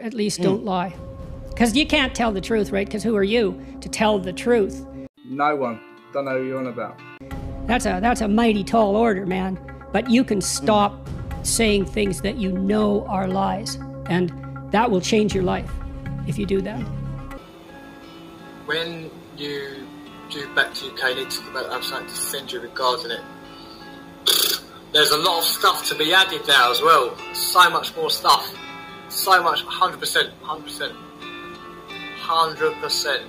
At least hmm. don't lie. Because you can't tell the truth, right? Because who are you to tell the truth? No one. Don't know who you're on about. That's a that's a mighty tall order, man. But you can stop saying things that you know are lies, and that will change your life if you do that. when you do back to UK, you need to think about have to send you regarding it. There's a lot of stuff to be added now as well. So much more stuff. So much, 100%, 100%. 100%.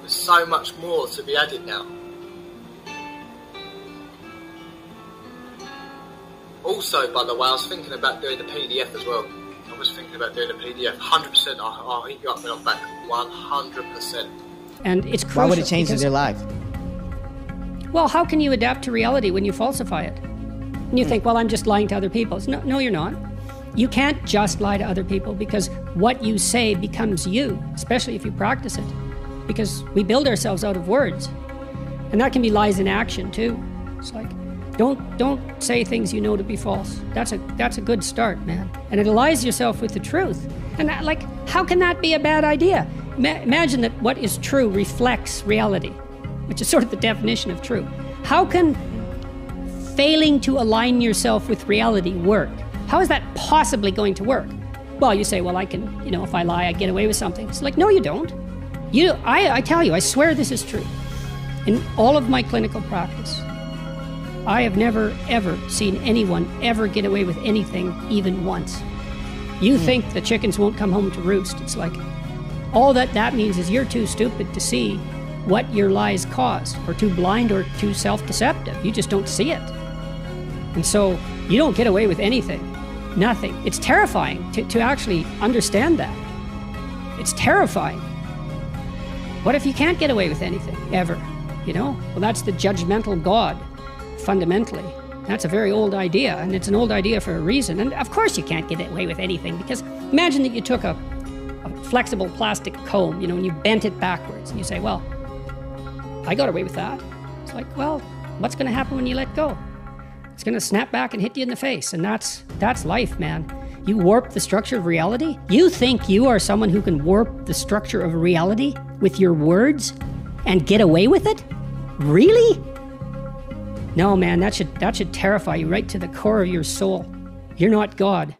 There's so much more to be added now. Also, by the way, I was thinking about doing the PDF as well. I was thinking about doing a PDF. 100%. I'll, I'll hit you up when I'm back. 100%. And it's crucial. Why would it change because- their life? Well, how can you adapt to reality when you falsify it? And you hmm. think, well, I'm just lying to other people. No, no, you're not. You can't just lie to other people because what you say becomes you, especially if you practice it. Because we build ourselves out of words. And that can be lies in action too. It's like, don't don't say things you know to be false. That's a that's a good start, man. And it allies yourself with the truth. And that, like, how can that be a bad idea? Ma- imagine that what is true reflects reality, which is sort of the definition of true. How can failing to align yourself with reality work? How is that possibly going to work? Well, you say, well, I can, you know, if I lie, I get away with something. It's like, no, you don't. You, I, I tell you, I swear this is true. In all of my clinical practice, I have never, ever seen anyone ever get away with anything even once. You hmm. think the chickens won't come home to roost. It's like, all that that means is you're too stupid to see what your lies cause, or too blind or too self deceptive. You just don't see it. And so you don't get away with anything. Nothing. It's terrifying to, to actually understand that. It's terrifying. What if you can't get away with anything, ever? You know? Well, that's the judgmental God, fundamentally. That's a very old idea, and it's an old idea for a reason. And of course, you can't get away with anything, because imagine that you took a, a flexible plastic comb, you know, and you bent it backwards, and you say, well, I got away with that. It's like, well, what's going to happen when you let go? It's to snap back and hit you in the face, and that's that's life, man. You warp the structure of reality. You think you are someone who can warp the structure of reality with your words and get away with it? Really? No, man, that should that should terrify you right to the core of your soul. You're not God.